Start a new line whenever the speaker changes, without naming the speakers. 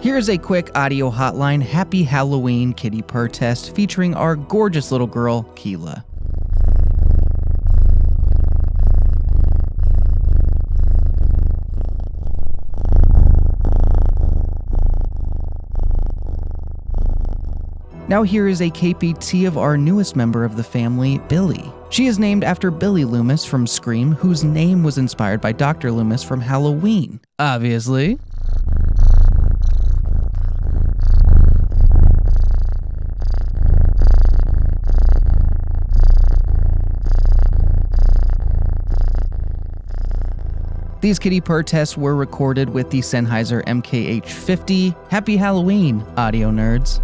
Here's a quick audio hotline Happy Halloween kitty purr test featuring our gorgeous little girl, Keela. Now, here is a KPT of our newest member of the family, Billy. She is named after Billy Loomis from Scream, whose name was inspired by Dr. Loomis from Halloween. Obviously. These kitty purr tests were recorded with the Sennheiser MKH50. Happy Halloween, audio nerds.